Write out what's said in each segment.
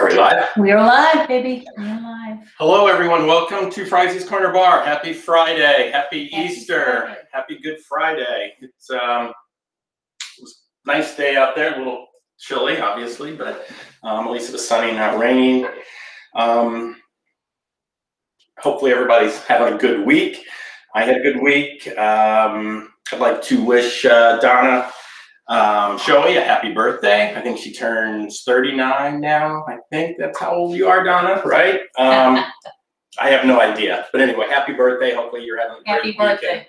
Are we live? We are live, baby. We are live. Hello, everyone. Welcome to Freise's Corner Bar. Happy Friday. Happy, Happy Easter. Friday. Happy Good Friday. It's um, it was a nice day out there. A little chilly, obviously, but um, at least it was sunny, not raining. Um, hopefully, everybody's having a good week. I had a good week. Um, I'd like to wish uh, Donna um, Shoei a happy birthday. I think she turns 39 now. I think that's how old you are, Donna, right? Um, I have no idea. But anyway, happy birthday. Hopefully you're having a great Happy weekend. birthday.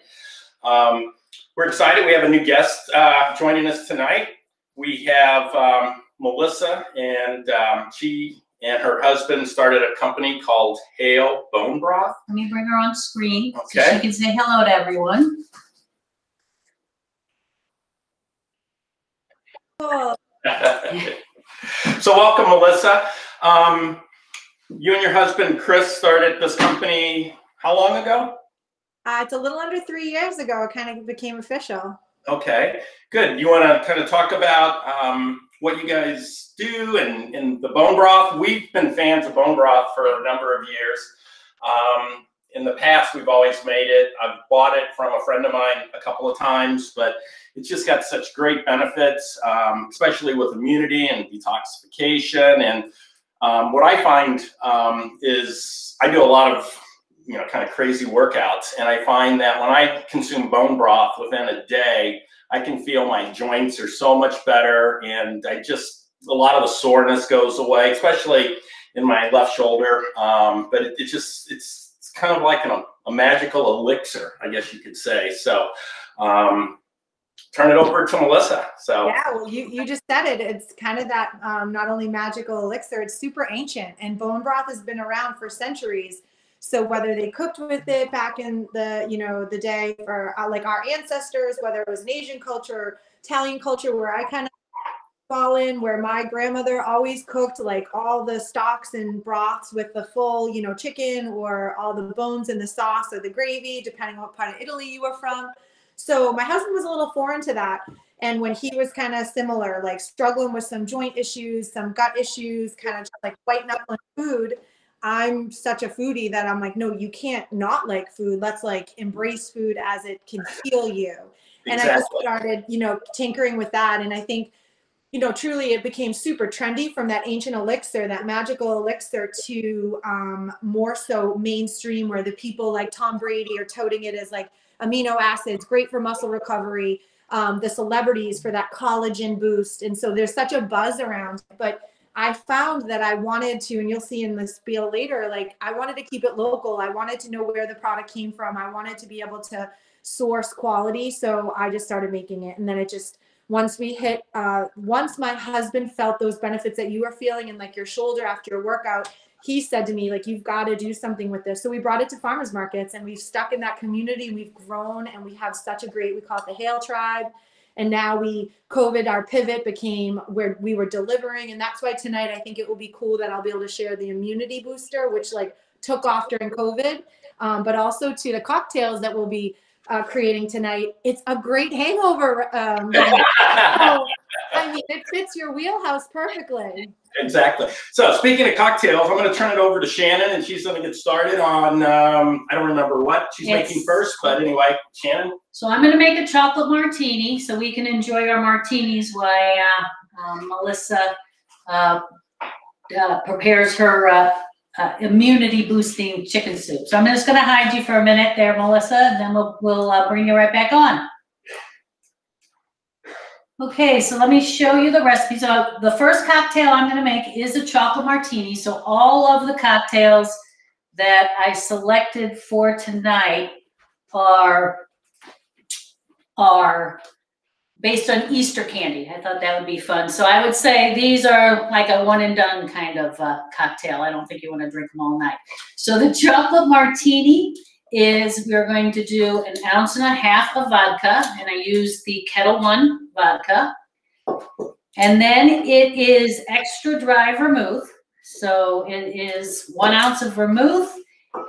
Um, we're excited. We have a new guest uh, joining us tonight. We have um, Melissa, and um, she and her husband started a company called Hale Bone Broth. Let me bring her on screen so she can say hello to everyone. Cool. so welcome, Melissa. Um, you and your husband Chris started this company how long ago? Uh, it's a little under three years ago. It kind of became official. Okay, good. You want to kind of talk about um, what you guys do and, and the bone broth? We've been fans of bone broth for a number of years. Um, in the past, we've always made it. I've bought it from a friend of mine a couple of times, but it's just got such great benefits, um, especially with immunity and detoxification. And um, what I find um, is I do a lot of you know kind of crazy workouts, and I find that when I consume bone broth within a day, I can feel my joints are so much better, and I just a lot of the soreness goes away, especially in my left shoulder. Um, but it, it just it's, it's kind of like an, a magical elixir, I guess you could say. So. Um, turn it over to Melissa. So Yeah, well, you, you just said it. It's kind of that um, not only magical elixir, it's super ancient, and bone broth has been around for centuries. So whether they cooked with it back in the you know the day for uh, like our ancestors, whether it was an Asian culture, Italian culture, where I kind of fall in, where my grandmother always cooked like all the stocks and broths with the full you know chicken or all the bones in the sauce or the gravy, depending on what part of Italy you were from. So my husband was a little foreign to that. And when he was kind of similar, like struggling with some joint issues, some gut issues, kind of just like white knuckling food, I'm such a foodie that I'm like, no, you can't not like food. Let's like embrace food as it can heal you. And I just started, you know, tinkering with that. And I think, you know, truly it became super trendy from that ancient elixir, that magical elixir to um, more so mainstream where the people like Tom Brady are toting it as like amino acids, great for muscle recovery, um, the celebrities for that collagen boost. And so there's such a buzz around. But I found that I wanted to, and you'll see in the spiel later, like I wanted to keep it local. I wanted to know where the product came from. I wanted to be able to source quality. So I just started making it. And then it just, once we hit, uh, once my husband felt those benefits that you were feeling in like your shoulder after your workout, he said to me like you've got to do something with this. So we brought it to farmers markets and we've stuck in that community. We've grown and we have such a great we call it the Hale tribe. And now we covid our pivot became where we were delivering. And that's why tonight i think it will be cool that i'll be able to share the immunity booster which like took off during covid. Um, but also to the cocktails that we'll be uh, creating tonight it's a great hangover um, so, i mean it fits your wheelhouse perfectly Exactly. So speaking of cocktails, I'm going to turn it over to Shannon, and she's going to get started on um, I don't remember what she's It's- making first, but anyway, Shannon. So I'm going to make a chocolate martini so we can enjoy our martinis while uh, um, Melissa uh, uh, prepares her uh, immunity boosting chicken soup. So I'm just going to hide you for a minute there, Melissa, and then we'll, we'll uh, bring you right back on. Okay, so let me show you the recipe. So the first cocktail I'm going to make is a chocolate martini. So all of the cocktails that I selected for tonight are are based on Easter candy. I thought that would be fun. So I would say these are like a one and done kind of uh, cocktail. I don't think you want to drink them all night. So the chocolate martini is we're going to do an ounce and a half of vodka, and I use the Ketel One vodka. And then it is extra dry vermouth. So it is one ounce of vermouth,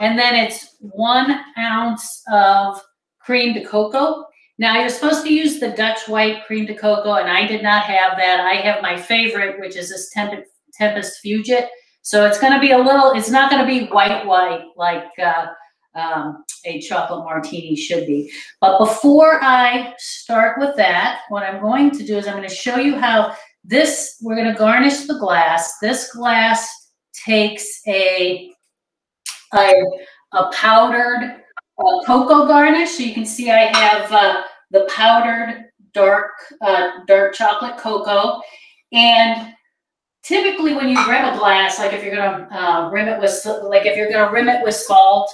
and then it's one ounce of cream de cocoa. Now you're supposed to use the Dutch white cream de cocoa, and I did not have that. I have my favorite, which is this 10 Tempus Fugit. So it's gonna be a little, it's not gonna be white, white like, uh, um, a chocolate martini should be. But before I start with that, what I'm going to do is I'm gonna show you how this, we're gonna garnish the glass. This glass takes a, a, a powdered uh, cocoa garnish. So you can see I have uh, the powdered dark, uh, dark chocolate cocoa. And typically when you rim a glass, like if you're gonna uh, rim it with, like if you're gonna rim it with salt,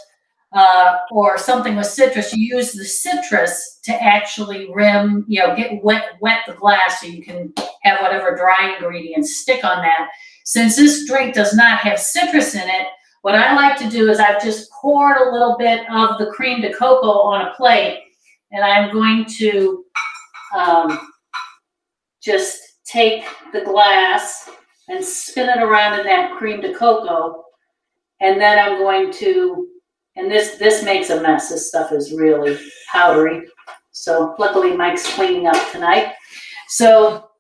uh, or something with citrus, you use the citrus to actually rim, you know, get wet, wet the glass so you can have whatever dry ingredients stick on that. Since this drink does not have citrus in it, what I like to do is I've just poured a little bit of the cream de cocoa on a plate and I'm going to um, just take the glass and spin it around in that cream de cocoa. And then I'm going to and this, this makes a mess. This stuff is really powdery. So luckily Mike's cleaning up tonight. So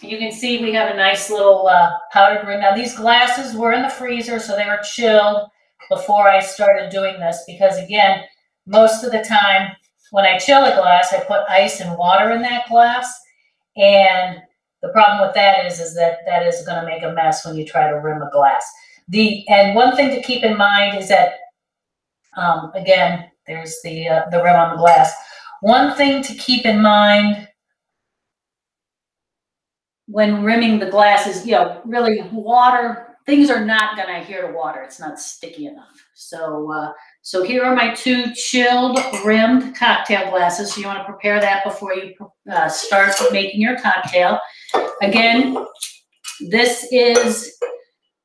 you can see we have a nice little uh, powdered rim. Now these glasses were in the freezer, so they were chilled before I started doing this because again, most of the time when I chill a glass, I put ice and water in that glass. And the problem with that is, is that that is going to make a mess when you try to rim a glass. The and one thing to keep in mind is that um, again, there's the, uh, the rim on the glass. One thing to keep in mind when rimming the glass is, you know, really water, things are not gonna adhere to water. It's not sticky enough. So, uh, so here are my two chilled rimmed cocktail glasses. So you wanna prepare that before you uh, start making your cocktail. Again, this is,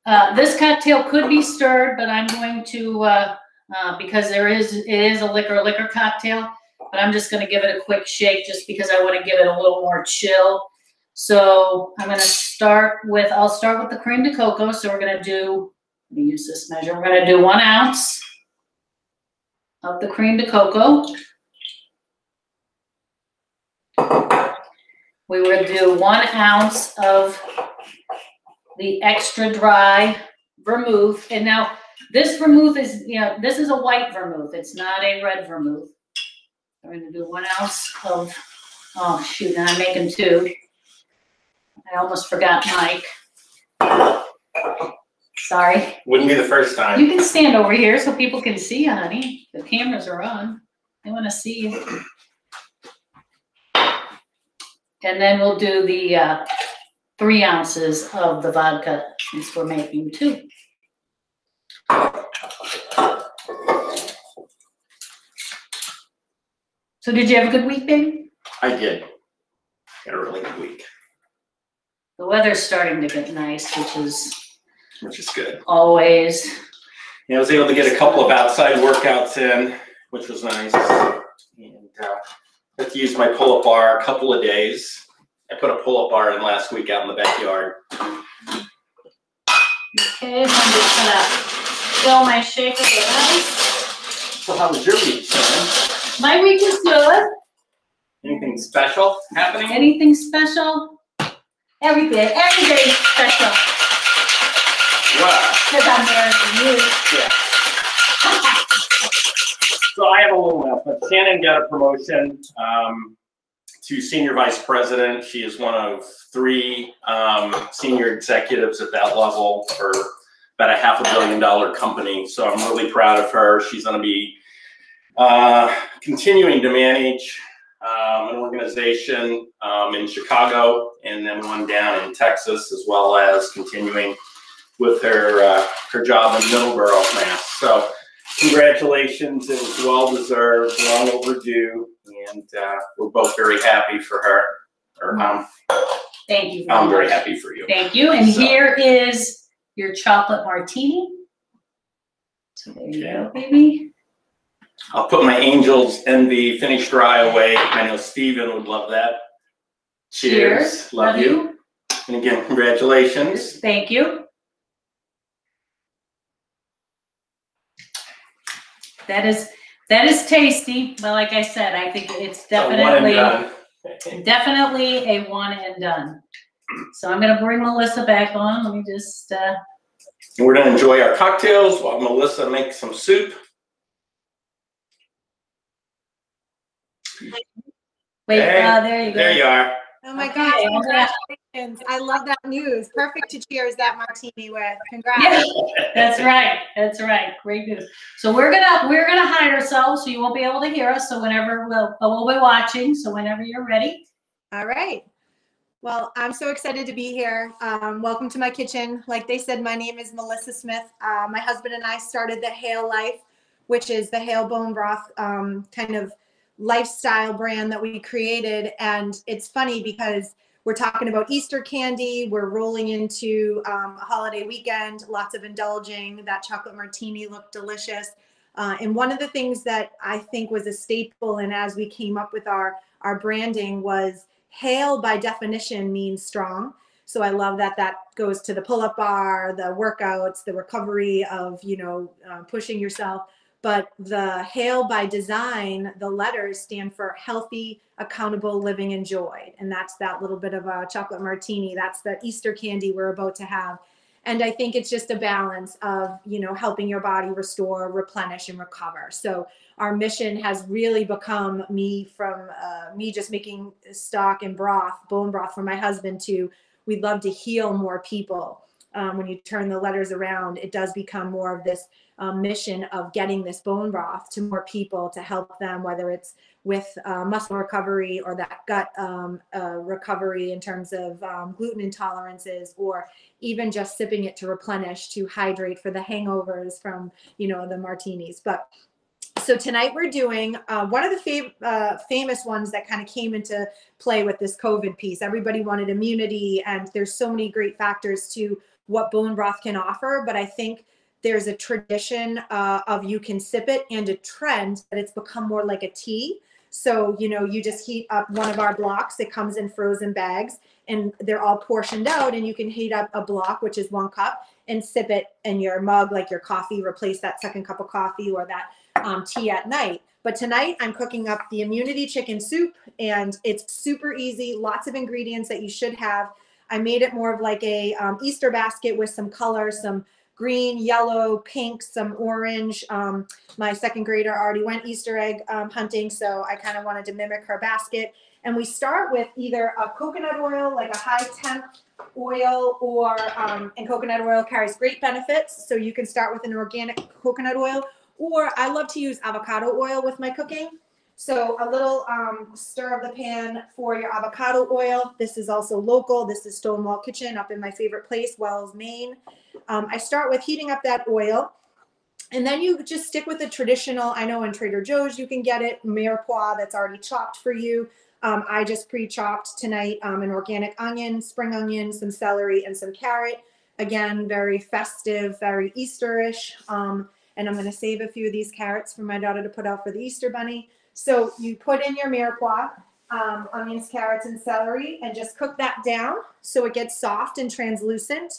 uh, this cocktail could be stirred, but I'm going to uh, uh, because there is it is a liquor liquor cocktail. But I'm just going to give it a quick shake just because I want to give it a little more chill. So I'm going to start with I'll start with the cream de cocoa. So we're going to do let me use this measure. We're going to do one ounce of the cream de cocoa. We will do one ounce of the extra dry vermouth. And now this vermouth is, you know, this is a white vermouth. It's not a red vermouth. I'm going to do one ounce of, oh shoot, and I'm making two. I almost forgot Mike. Sorry. Wouldn't be the first time. You can stand over here so people can see you, honey. The cameras are on. They want to see you. And then we'll do the uh, three ounces of the vodka since we're making two. So did you have a good week, babe? I did. Had a really good week, The weather's starting to get nice, which is which is good. always, Yeah, I was able to get a couple of outside workouts in, which was nice. And uh, got to use my pull-up bar a couple of days. I put a pull-up bar in last week out in the backyard. okay, so I'm just gonna fill my shaker with ice. So how was your week, Sam? My week is good. Anything special happening? Anything special? Every day, every day is special, Because I'm married to you. Yeah. So I have a little help, but Shannon got a promotion um, to senior vice president. She is one of three um, senior executives at that level for about a half a billion dollar company. So I'm really proud of her. She's going to be uh, continuing to manage um, an organization um, in Chicago and then one down in Texas, as well as continuing with her uh, her job in Middleborough, Mass. So congratulations, it was well deserved, long overdue, and uh, we're both very happy for her. Or um, Thank you. very I'm very much. happy for you. Thank you, and So- here is your chocolate martini. So there you go, baby. I'll put my Angels Envy Finish Dry away. I know Steven would love that. Cheers. Love, you. And again, congratulations. Thank you. That is, that is tasty, but like I said, I think it's So one and definitely, done. definitely a one and done. So I'm gonna bring Melissa back on. Let me just, uh, We're gonna enjoy our cocktails while Melissa makes some soup. wait, Hey, uh, there you go. There you are. Oh my Okay, gosh, I'm gonna- congratulations. I love that news. Perfect to cheers that martini with. Congrats. Yeah, that's right. That's right. Great news. So we're gonna we're gonna hide ourselves, so you won't be able to hear us. So whenever we'll but we'll be watching. So whenever you're ready. All right. Well, I'm so excited to be here. Um, welcome to my kitchen. Like they said, my name is Melissa Smith. Uh, my husband and I started the Hale Life, which is the Hale Bone Broth um, kind of lifestyle brand that we created. And it's funny because we're talking about Easter candy. We're rolling into um, a holiday weekend, lots of indulging. That chocolate martini looked delicious. Uh, and one of the things that I think was a staple, and as we came up with our our branding, was Hale by definition means strong. So I love that that goes to the pull-up bar, the workouts, the recovery of you know uh, pushing yourself. But the Hale by design, the letters stand for healthy, accountable living enjoyed, and that's that little bit of a chocolate martini. That's the Easter candy we're about to have. And I think it's just a balance of you know helping your body restore, replenish, and recover. So our mission has really become me from uh, me just making stock and broth, bone broth for my husband to we'd love to heal more people. Um, when you turn the letters around, it does become more of this um, mission of getting this bone broth to more people to help them, whether it's with uh, muscle recovery or that gut um, uh, recovery in terms of um, gluten intolerances, or even just sipping it to replenish, to hydrate for the hangovers from you know the martinis. But so tonight we're doing uh, one of the fav- uh, famous ones that kind of came into play with this COVID piece. Everybody wanted immunity, and there's so many great factors to what bone broth can offer. But I think there's a tradition uh, of you can sip it, and a trend that it's become more like a tea. So you know, you just heat up one of our blocks. It comes in frozen bags, and they're all portioned out, and you can heat up a block, which is one cup, and sip it in your mug like your coffee. Replace that second cup of coffee or that um, tea at night. But tonight I'm cooking up the immunity chicken soup and it's super easy, lots of ingredients that you should have. I made it more of like a um, Easter basket with some color, some green, yellow, pink, some orange. Um, my second grader already went Easter egg um, hunting, so I kind of wanted to mimic her basket. And we start with either a coconut oil, like a high temp oil, or um, and coconut oil carries great benefits. So you can start with an organic coconut oil, or I love to use avocado oil with my cooking. So a little um, stir of the pan for your avocado oil. This is also local. This is Stonewall Kitchen up in my favorite place, Wells, Maine. Um, I start with heating up that oil. And then you just stick with the traditional, I know in Trader Joe's you can get it, mirepoix that's already chopped for you. Um, I just pre-chopped tonight um, an organic onion, spring onion, some celery, and some carrot. Again, very festive, very Easterish. Um, and I'm going to save a few of these carrots for my daughter to put out for the Easter bunny. So you put in your mirepoix, um, onions, carrots, and celery, and just cook that down so it gets soft and translucent.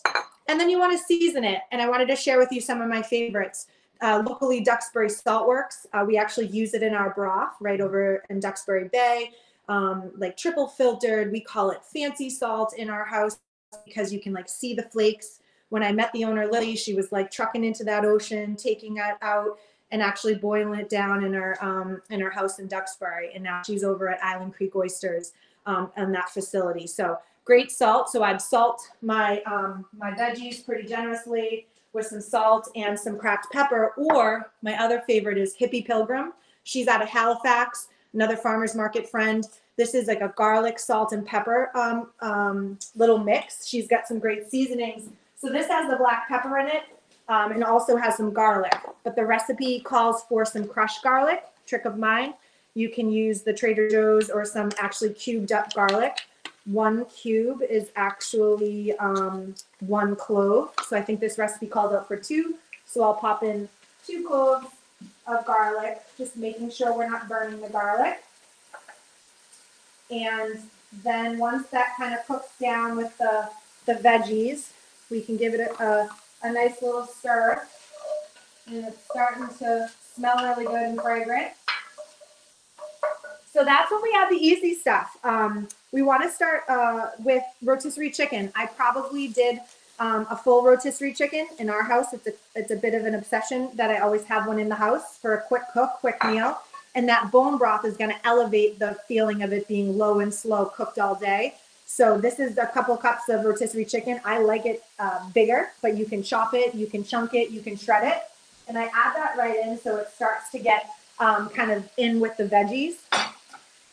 And then you want to season it. And I wanted to share with you some of my favorites. Uh, locally, Duxbury Salt Works. Uh, we actually use it in our broth right over in Duxbury Bay, um, like triple filtered. We call it fancy salt in our house because you can like see the flakes when I met the owner, Lily, she was like trucking into that ocean, taking it out and actually boiling it down in her um, in her house in Duxbury. And now she's over at Island Creek Oysters um, in that facility. So great salt. So I'd salt my um, my veggies pretty generously with some salt and some cracked pepper. Or my other favorite is Hippie Pilgrim. She's out of Halifax, another farmer's market friend. This is like a garlic, salt, and pepper um, um, little mix. She's got some great seasonings. So this has the black pepper in it um, and also has some garlic. But the recipe calls for some crushed garlic, trick of mine. You can use the Trader Joe's or some actually cubed up garlic. One cube is actually um, one clove. So I think this recipe called out for two. So I'll pop in two cloves of garlic, just making sure we're not burning the garlic. And then once that kind of cooks down with the, the veggies, we can give it a, a, a nice little stir. And it's starting to smell really good and fragrant. So that's when we have the easy stuff. Um, we want to start uh, with rotisserie chicken. I probably did um, a full rotisserie chicken in our house. It's a, it's a bit of an obsession that I always have one in the house for a quick cook, quick meal. And that bone broth is going to elevate the feeling of it being low and slow cooked all day. So this is a couple cups of rotisserie chicken. I like it uh, bigger, but you can chop it, you can chunk it, you can shred it. And I add that right in so it starts to get um, kind of in with the veggies.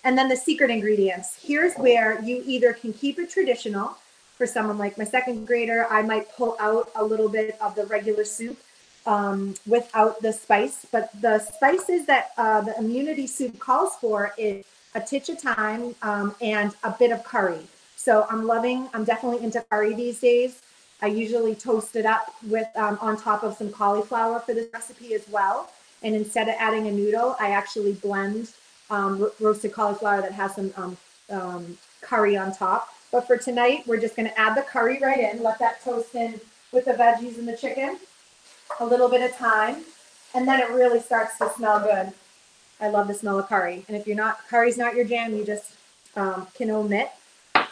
And then the secret ingredients. Here's where you either can keep it traditional. For someone like my second grader, I might pull out a little bit of the regular soup um, without the spice. But the spices that uh, the immunity soup calls for is a titch of thyme um, and a bit of curry. So I'm loving, I'm definitely into curry these days. I usually toast it up with um, on top of some cauliflower for this recipe as well. And instead of adding a noodle, I actually blend um, ro- roasted cauliflower that has some um, um, curry on top. But for tonight, we're just gonna add the curry right in, let that toast in with the veggies and the chicken, a little bit of thyme, and then it really starts to smell good. I love the smell of curry. And if you're not, curry's not your jam, you just um, can omit.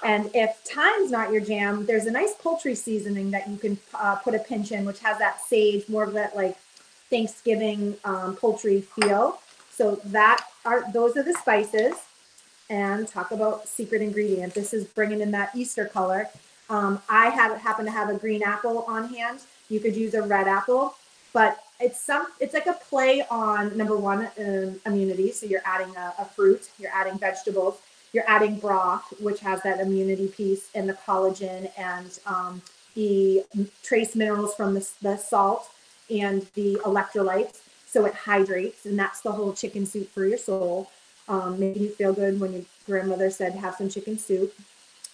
And if thyme's not your jam, there's a nice poultry seasoning that you can uh, put a pinch in, which has that sage, more of that like Thanksgiving um, poultry feel. So that are those are the spices. And talk about secret ingredient. This is bringing in that Easter color. Um, I have happen to have a green apple on hand. You could use a red apple, but it's some. It's like a play on number one um, immunity. So you're adding a, a fruit, you're adding vegetables, you're adding broth, which has that immunity piece and the collagen and um, the trace minerals from the, the salt and the electrolytes. So it hydrates, and that's the whole chicken soup for your soul, um, making you feel good when your grandmother said have some chicken soup.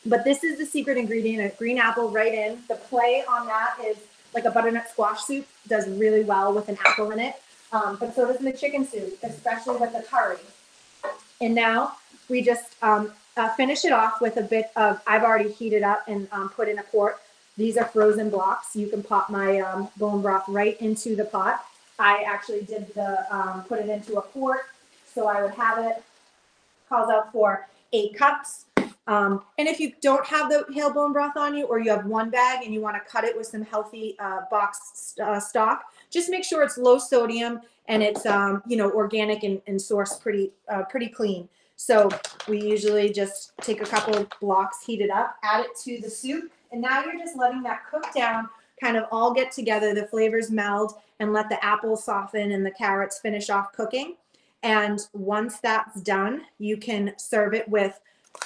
But this is the secret ingredient: a green apple right in. The play on that is like a butternut squash soup does really well with an apple in it. Um, but so does the chicken soup, especially with the curry. And now we just um, uh, finish it off with a bit of, I've already heated up and um, put in a quart. These are frozen blocks. You can pop my um, bone broth right into the pot. I actually did the, um, put it into a quart. So I would have it, calls out for eight cups. Um, and if you don't have the hale bone broth on you, or you have one bag and you want to cut it with some healthy uh, box uh, stock, just make sure it's low sodium and it's um, you know organic and, and sourced pretty uh, pretty clean. So we usually just take a couple of blocks, heat it up, add it to the soup, and now you're just letting that cook down, kind of all get together, the flavors meld, and let the apples soften and the carrots finish off cooking. And once that's done, you can serve it with.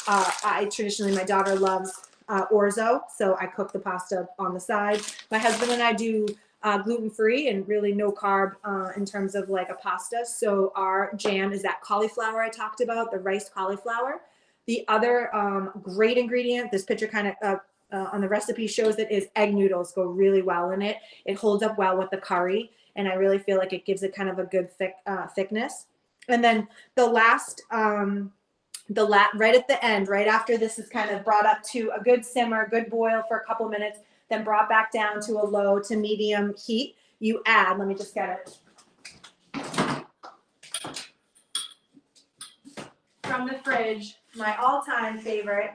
Uh, I traditionally, my daughter loves uh, orzo, so I cook the pasta on the side. My husband and I do uh, gluten free and really no carb uh, in terms of like a pasta. So our jam is that cauliflower I talked about, the rice cauliflower. The other um, great ingredient, this picture kind of uh, uh, on the recipe shows it, is egg noodles go really well in it. It holds up well with the curry, and I really feel like it gives it kind of a good thick uh, thickness. And then the last, um, the la- right at the end, right after this is kind of brought up to a good simmer, good boil for a couple minutes, then brought back down to a low to medium heat. You add, let me just get it. From the fridge, my all-time favorite.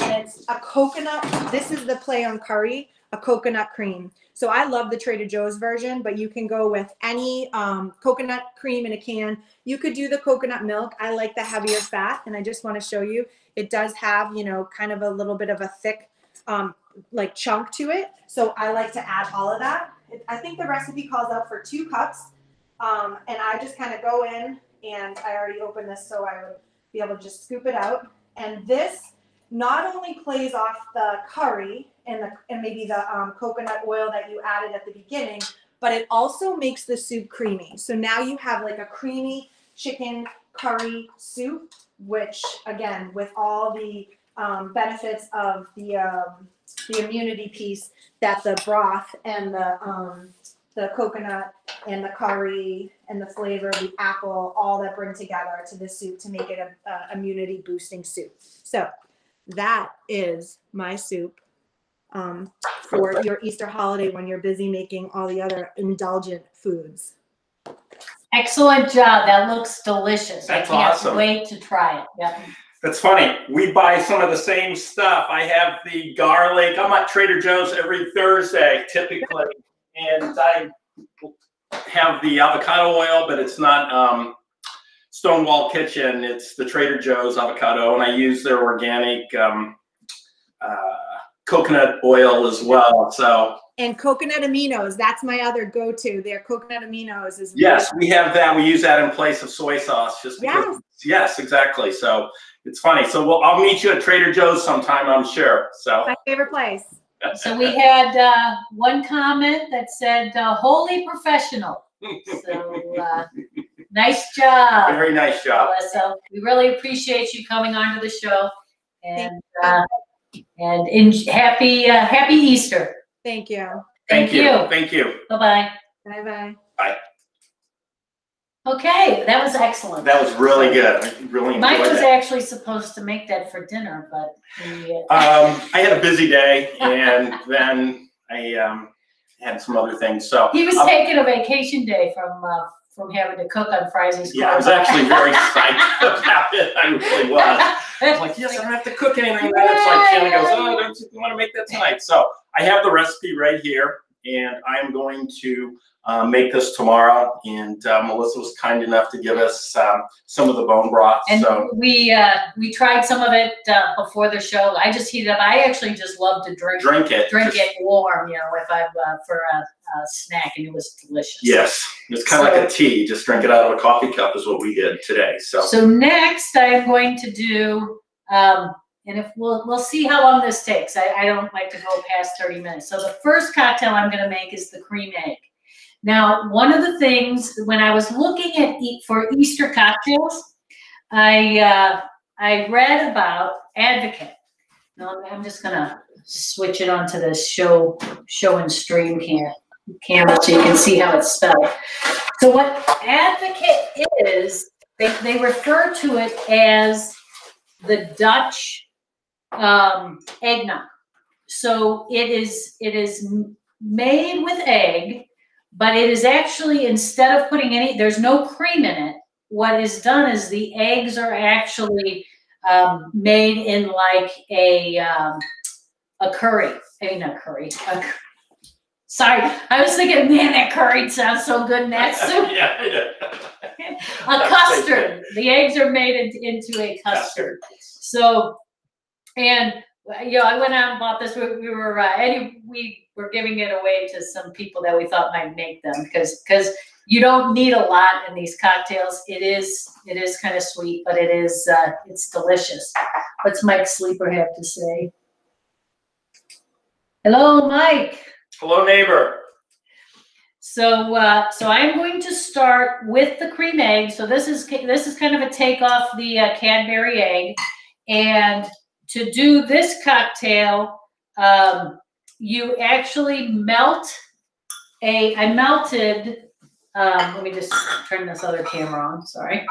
It's a coconut. This is the play on curry, a coconut cream. So I love the Trader Joe's version, but you can go with any um, coconut cream in a can. You could do the coconut milk. I like the heavier fat, and I just want to show you. It does have, you know, kind of a little bit of a thick um, like chunk to it. So I like to add all of that. I think the recipe calls out for two cups. Um, and I just kind of go in and I already opened this so I would be able to just scoop it out. And this not only plays off the curry and the and maybe the um, coconut oil that you added at the beginning, but it also makes the soup creamy. So now you have like a creamy chicken curry soup, which again with all the um, benefits of the um, the immunity piece that the broth and the um, the coconut and the curry and the flavor of the apple all that bring together to the soup to make it a, a immunity boosting soup. So that is my soup um, for your Easter holiday when you're busy making all the other indulgent foods. Excellent job. That looks delicious. That's I can't awesome. wait to try it. Yep. That's funny. We buy some of the same stuff. I have the garlic. I'm at Trader Joe's every Thursday typically, and I have the avocado oil, but it's not um, Stonewall Kitchen. It's the Trader Joe's avocado, and I use their organic um, uh, coconut oil as well. So And coconut aminos, that's my other go-to. Their coconut aminos is yes, we have that. We use that in place of soy sauce, just because. Yes, exactly. So it's funny. So we'll, I'll meet you at Trader Joe's sometime, I'm sure. So. my favorite place. So we had uh, one comment that said, uh, "Holy professional." So uh, nice job, Very nice job. Melissa. We really appreciate you coming onto the show, and uh, and in, happy uh, happy Easter. Thank you. Thank you. Thank you. Bye bye. Bye bye. Bye. Okay, that was excellent. That was really good. I really Mike was that. actually supposed to make that for dinner, but he, uh, Um, I had a busy day and then I, um, had some other things. So, he was Um, taking a vacation day from uh, from having to cook on Friday's. yeah, I was actually very psyched about it. I really was. I was like, yes, I don't have to cook anything. Then it's like Shannon goes, oh, don't you want to make that tonight? So I have the recipe right here and I'm going to uh, make this tomorrow. And uh, Melissa was kind enough to give us um, some of the bone broth. And So we uh, we tried some of it uh, before the show. I just heated up. I actually just love to drink drink it. drink Just- it warm, you know, if I'm uh, for a, a snack, and it was delicious. Yes, it's kind of like a tea. Just drink it out of a coffee cup is what we did today. So So next, I'm going to do, um, and if we'll we'll see how long this takes. I, I don't like to go past 30 minutes. So the first cocktail I'm going to make is the cream egg. Now, one of the things when I was looking at eat for Easter cocktails, I uh, I read about Advocaat. Now I'm just gonna switch it onto the show show and stream cam camera so you can see how it's spelled. So what Advocaat is, they, they refer to it as the Dutch um, eggnog. So it is it is made with egg, but it is actually instead of putting any, there's no cream in it. What is done is the eggs are actually um, made in like a um, a curry, I mean a curry. A, sorry, I was thinking, man, that curry sounds so good in that soup. yeah, yeah. A custard. The eggs are made in- into a custard. So, and you know, I went out and bought this. We, we were uh, any we were giving it away to some people that we thought might make them because because you don't need a lot in these cocktails. It is it is kind of sweet, but it is uh, it's delicious. What's Mike Sleeper have to say? Hello, Mike. Hello, neighbor. So, uh, so I'm going to start with the cream egg. So this is this is kind of a take off the uh, Cadbury egg, and to do this cocktail, um, you actually melt a. I melted. Um, let me just turn this other camera on. Sorry.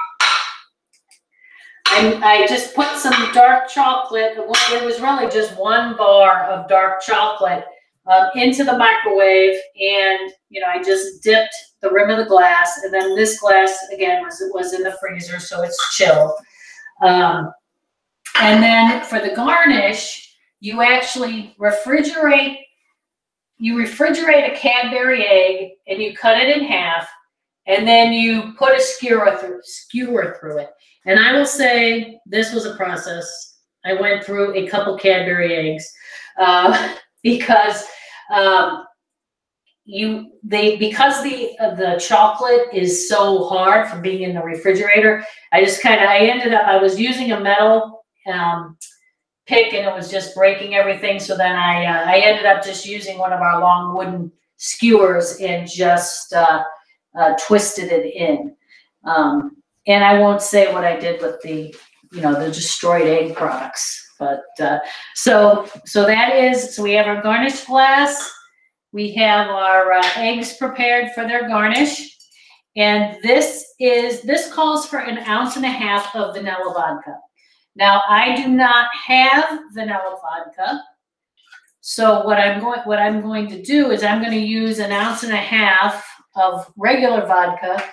I, I just put some dark chocolate. It was really just one bar of dark chocolate um, into the microwave and you know I just dipped the rim of the glass and then this glass again was was in the freezer so it's chilled um, and then for the garnish you actually refrigerate you refrigerate a Cadbury egg and you cut it in half and then you put a skewer through skewer through it and I will say this was a process I went through a couple Cadbury eggs uh, because um, you they because the uh, the chocolate is so hard from being in the refrigerator. I just kind of I ended up I was using a metal um, pick and it was just breaking everything. So then I uh, I ended up just using one of our long wooden skewers and just uh, uh, twisted it in. Um, and I won't say what I did with the you know the destroyed egg products. But uh, so so that is so we have our garnish glass. We have our uh, eggs prepared for their garnish, and this is this calls for an ounce and a half of vanilla vodka. Now I do not have vanilla vodka, so what I'm going what I'm going to do is I'm going to use an ounce and a half of regular vodka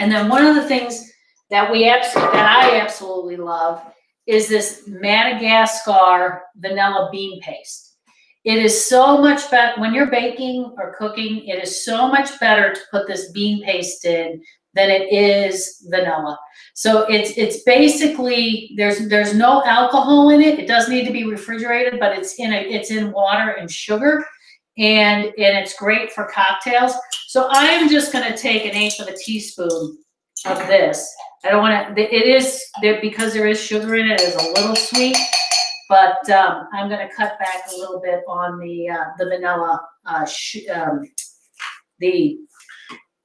And then one of the things that we abs- that I absolutely love is this Madagascar vanilla bean paste. It is so much better when you're baking or cooking. It is so much better to put this bean paste in than it is vanilla. So it's it's basically there's there's no alcohol in it. It does need to be refrigerated, but it's in a it's in water and sugar, and and it's great for cocktails. So I am just going to take an eighth of a teaspoon of this. I don't want to. It is there because there is sugar in it. It is a little sweet, but um, I'm going to cut back a little bit on the uh, the vanilla, uh, um, the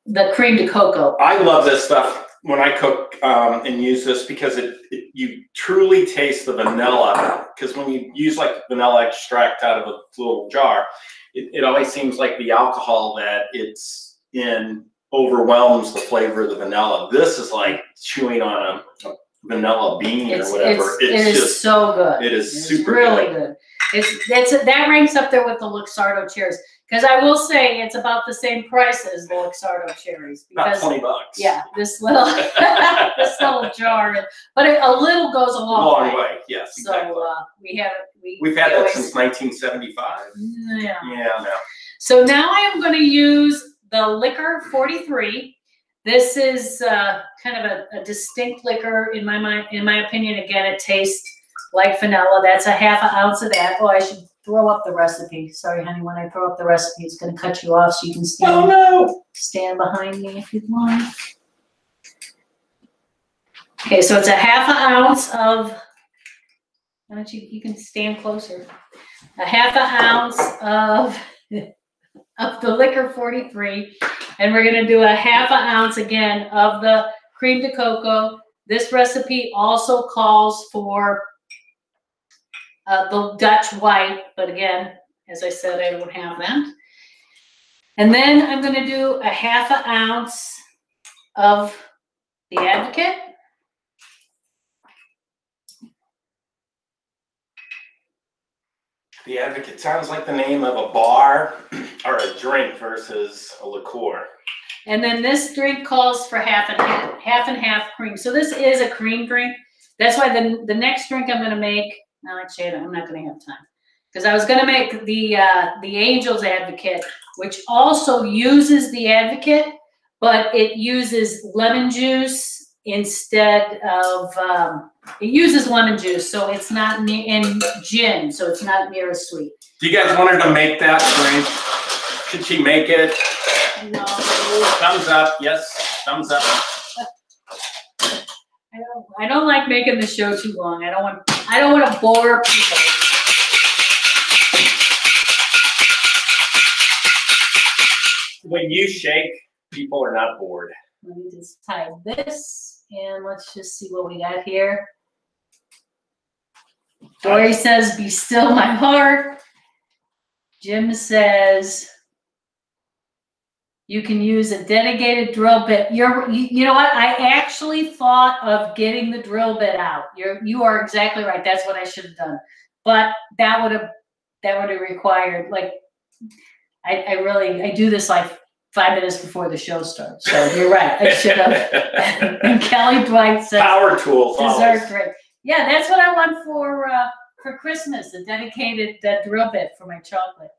the cream de cocoa. I love this stuff when I cook um, and use this because it, it you truly taste the vanilla. Because when you use like vanilla extract out of a little jar, it, it always seems like the alcohol that it's in overwhelms the flavor of the vanilla. This is like chewing on a, a vanilla bean It's, or whatever. it's, it is just so good. it is It's super really good. good. It's it's that ranks up there with the Luxardo cherries because I will say it's about the same price as the Luxardo cherries about because twenty bucks. yeah, this little this little jar, but it, a little goes a long, long way. way. Yes, So exactly. uh, we have we We've had we that always- since 1975. Yeah. Yeah, no. So now I am going to use the Licor 43. This is uh, kind of a, a distinct liquor in my mind. In my opinion, again, it tastes like vanilla. That's a half an ounce of that. Oh, I should throw up the recipe. Sorry, honey. When I throw up the recipe, it's going to cut you off, so you can oh, stand Oh no! stand behind me if you'd like. Okay, so it's a half an ounce of. Why don't you? You can stand closer. A half an ounce of of the Licor 43, and we're gonna do a half an ounce again of the cream de cocoa. This recipe also calls for uh, the Dutch white, but again, as I said, I don't have that. And then I'm gonna do a half an ounce of the Advocaat. The Advocaat sounds like the name of a bar or a drink versus a liqueur. And then this drink calls for half and half, half and half cream. So this is a cream drink. That's why the, the next drink I'm gonna make, no, actually, I'm not gonna have time. Because I was gonna make the, uh, the Angels Advocaat, which also uses the Advocaat, but it uses lemon juice instead of, um, it uses lemon juice, so it's not in gin, so it's not near as sweet. Do you guys want her to make that drink? Should she make it? No, Thumbs up. Yes, thumbs up. I don't, I don't like making the show too long. I don't want, I don't want to bore people. When you shake, people are not bored. Let me just tie this and let's just see what we got here. Dory says, be still my heart. Jim says, you can use a dedicated drill bit. You're, you, you know what? I actually thought of getting the drill bit out. You're, you are exactly right. That's what I should have done. But that would have, that would have required, like, I, I really, I do this like five minutes before the show starts. So you're right. I should have. and Kelly Dwight says, Power tool." dessert drink. Yeah, that's what I want for uh, for Christmas. A dedicated uh, drill bit for my chocolate.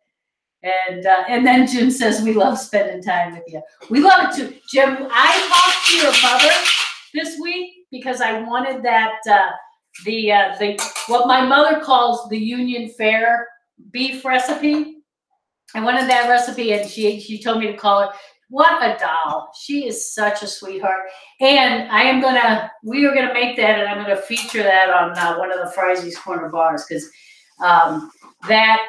And uh, and then Jim says we love spending time with you. We love it too, Jim. I talked to your mother this week because I wanted that uh, the uh, the what my mother calls the Union Fair beef recipe. I wanted that recipe, and she she told me to call her. What a doll! She is such a sweetheart. And I am gonna, we are gonna make that, and I'm gonna feature that on uh, one of the Freise's Corner bars because um, that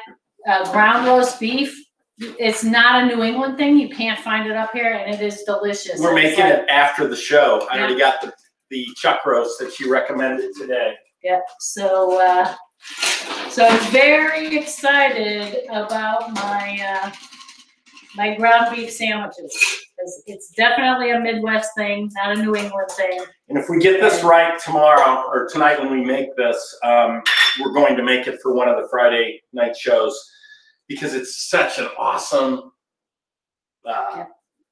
uh, ground roast beef, it's not a New England thing. You can't find it up here, and it is delicious. We're making like- it after the show. I already got the, the chuck roast that she recommended today. Yep. So, uh, so I'm very excited about my uh, my ground beef sandwiches. It's definitely a Midwest thing, not a New England thing. And if we get this right tomorrow or tonight when we make this, um, we're going to make it for one of the Friday night shows because it's such an awesome uh,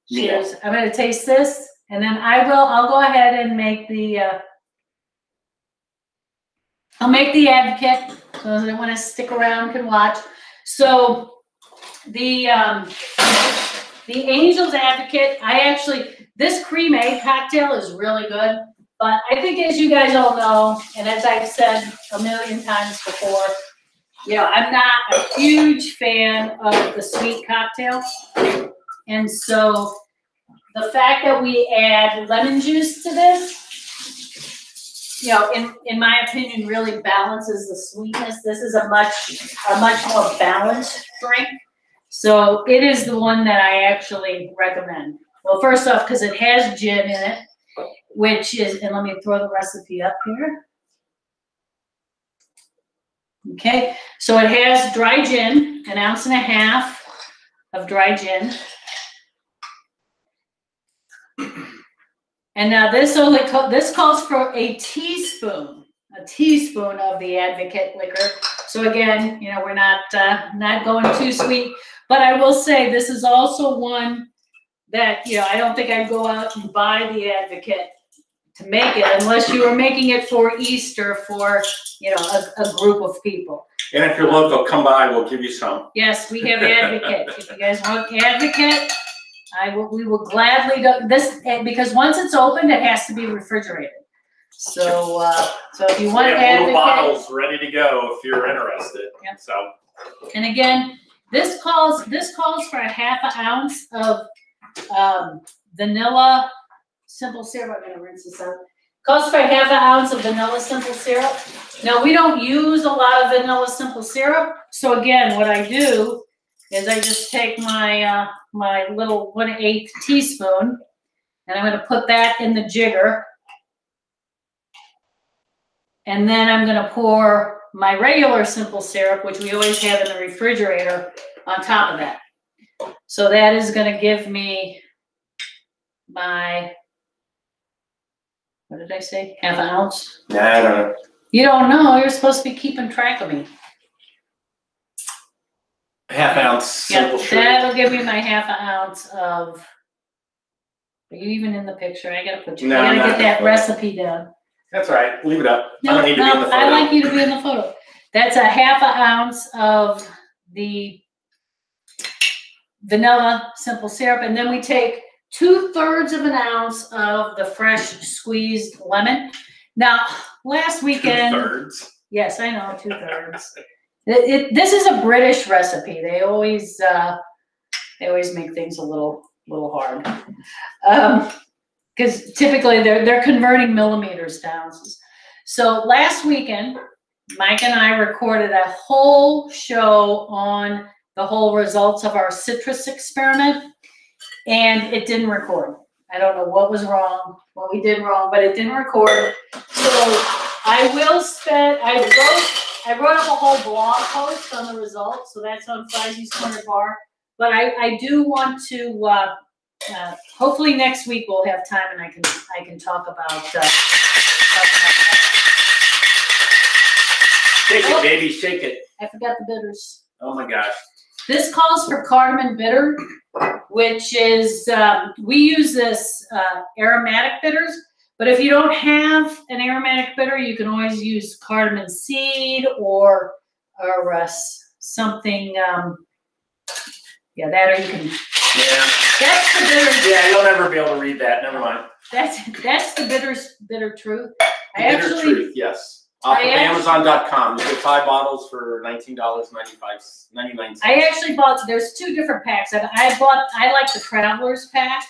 meal. Cheers. I'm gonna taste this. And then I will, I'll go ahead and make the, uh, I'll make the advocaat, so those that want to stick around can watch. So the, um, the Angels Advocaat, I actually, this cream egg cocktail is really good. But I think as you guys all know, and as I've said a million times before, you know, I'm not a huge fan of the sweet cocktail. And so the fact that we add lemon juice to this, you know, in, in my opinion, really balances the sweetness. This is a much, a much more balanced drink. So it is the one that I actually recommend. Well, first off, because it has gin in it, which is, and let me throw the recipe up here. Okay, so it has dry gin, an ounce and a half of dry gin. And now this only, this calls for a teaspoon, a teaspoon of the Advocaat liquor. So again, you know, we're not, uh, not going too sweet, but I will say this is also one that, you know, I don't think I'd go out and buy the Advocaat to make it unless you were making it for Easter for, you know, a, a group of people. And if you're local, come by, we'll give you some. Yes, we have Advocaat. If you guys want Advocaat, I will, we will gladly do this, eh, because once it's opened, it has to be refrigerated. So, uh, so if you want We have little Advocaat, bottles ready to go if you're interested. Yep. So, and again, this calls, this calls for a half an ounce of, um, vanilla simple syrup. I'm gonna rinse this out. Calls for half an ounce of vanilla simple syrup. Now, we don't use a lot of vanilla simple syrup, so again, what I do is I just take my, uh, my little one eighth teaspoon, and I'm gonna put that in the jigger. And then I'm gonna pour my regular simple syrup, which we always have in the refrigerator, on top of that. So that is gonna give me my, what did I say, half an ounce? I don't know. You don't know, you're supposed to be keeping track of me. Half ounce Yeah, simple sugar. that'll give me my half an ounce of. Are you even in the picture? I gotta put you, No, I I'm gotta not get that in the photo. recipe down. That's all right, leave it up. I No, don't need to be in no, the I photo. like you to be in the photo. That's a half an ounce of the vanilla simple syrup, and then we take two thirds of an ounce of the fresh squeezed lemon. Now, last Two weekend. thirds. Yes, I know, two thirds. It, it, this is a British recipe. They always, uh, they always make things a little, little hard. Um, cause typically they're, they're converting millimeters to ounces. So last weekend, Mike and I recorded a whole show on the whole results of our citrus experiment and it didn't record. I don't know what was wrong, what we did wrong, but it didn't record. So I will spend, I wrote, I wrote up a whole blog post on the results, so that's on Freise's Corner Bar. But I, I do want to, uh, uh, hopefully next week we'll have time and I can, I can talk about, uh, talk about that. Shake Oh. it, baby, shake it. I forgot the bitters. Oh my gosh. This calls for cardamom bitter, which is, um, we use this, uh, aromatic bitters. But if you don't have an aromatic bitter, you can always use cardamom seed or, or, uh, something, um, yeah, that or you can, Yeah. that's the bitter, Yeah, you'll never be able to read that. Never mind. that's, that's the bitter, bitter truth. I Bitter actually, truth, yes. Off of I act- Amazon.com. You get five bottles for nineteen dollars ninety five ninety nine cents. I actually bought, there's two different packs. I, I bought, I like the Traveler's Pack.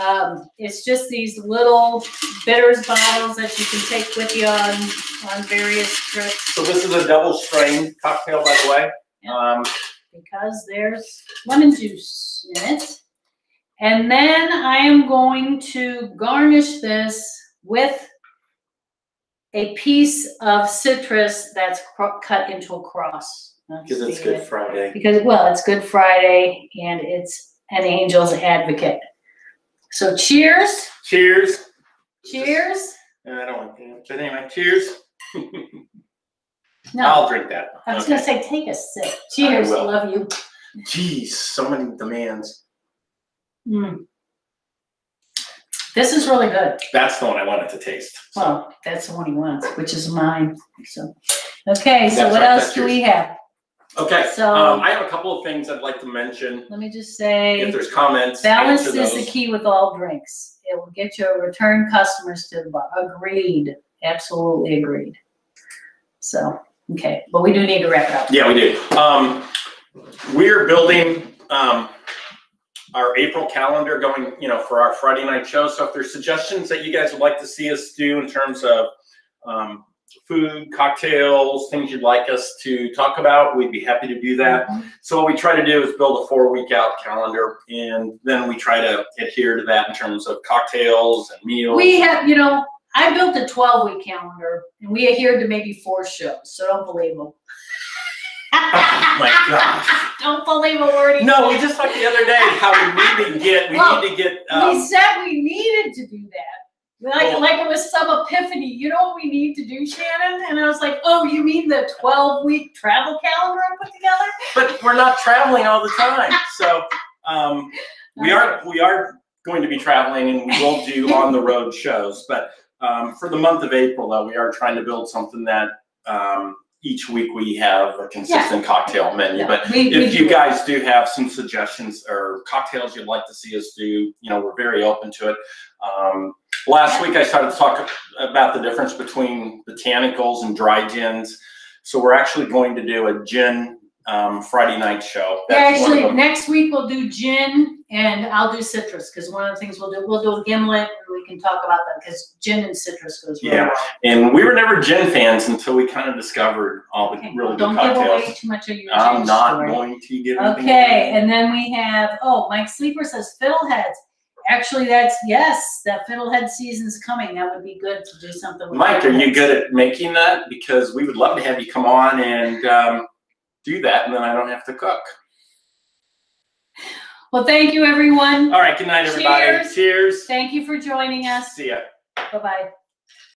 Um, it's just these little bitters bottles that you can take with you on, on various trips So this is a double strain cocktail, by the way. Yeah. Um, because there's lemon juice in it. And then I am going to garnish this with a piece of citrus that's cro- cut into a cross. because it's Good Friday. because well it's good friday and it's an angel's advocaat so cheers Cheers. cheers Uh, I don't like that. But anyway, cheers. no I'll drink that. i was Okay. gonna say take a sip cheers will. love you Geez, so many demands. Mm. This is really good. That's the one I wanted to taste. Well, that's the one he wants, which is mine, so. Okay, so That's what right, else that's do we have? okay, So- um, I have a couple of things I'd like to mention. Let me just say If say, there's comments, balance answer is the those. key with all drinks. It will get your return customers to the bar. Agreed, absolutely agreed. So, okay, but we do need to wrap it up. Yeah, we do. Um, we're building, um, our April calendar going, you know, for our Friday night show. So if there's suggestions that you guys would like to see us do in terms of, um, food, cocktails, things you'd like us to talk about, we'd be happy to do that. So what we try to do is build a four week out calendar and then we try to adhere to that in terms of cocktails and meals. We have, you know, I built a twelve week calendar and we adhered to maybe four shows, so don't believe them. Oh my gosh. Don't believe a word he No, we just talked the other day how we need to get, we Well, need to get, We um, said we needed to do that. Like, Well- like it was some epiphany. You know what we need to do, Shannon? And I was like, oh, you mean the 12 week travel calendar I put together? but we're not traveling all the time. So, um, we are, we are going to be traveling and we will do on the road shows. But, um, for the month of April though, we are trying to build something that, um, each week we have a consistent cocktail menu. But We- we if you do. guys do have some suggestions or cocktails you'd like to see us do, you know, we're very open to it. Um, last week I started to talk about the difference between botanicals and dry gins. So we're actually going to do a gin um, Friday night show. That's actually, next week we'll do gin and I'll do citrus because one of the things we'll do, we'll do a gimlet and we can talk about that because gin and citrus goes really Yeah. well. And we were never gin fans until we kind of discovered all the Okay, really well, good don't give away cocktails. too much of your I'm not story. going to give Okay, and then we have, oh, Mike Sleeper says fiddleheads. Actually, that's, yes, that fiddlehead season's coming. That would be good to do something with. Mike, are you good at making that? Because we would love to have you come on and um, do that, and then I don't have to cook. Well, thank you, everyone. All right, good night, everybody. Cheers. Cheers. Thank you for joining us. See ya. Bye-bye.